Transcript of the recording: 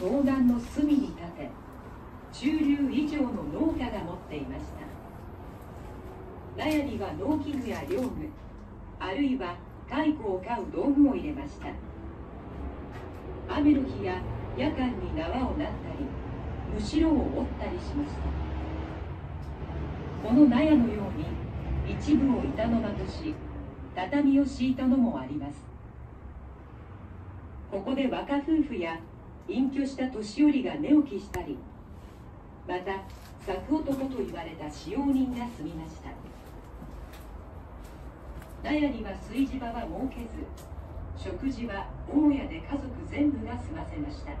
東丸の隅に立て中流以上の農家が持っていました納屋には農機具や漁具あるいは蚕を飼う道具を入れました雨の日や夜間に縄をなったりむしろを折ったりしましたこの納屋のように一部を板の間とし畳を敷いたのもありますここで若夫婦や隠居した年寄りが寝起きしたりまた作男と言われた使用人が住みました。納屋には炊事場は設けず食事は大屋で家族全部が済ませました。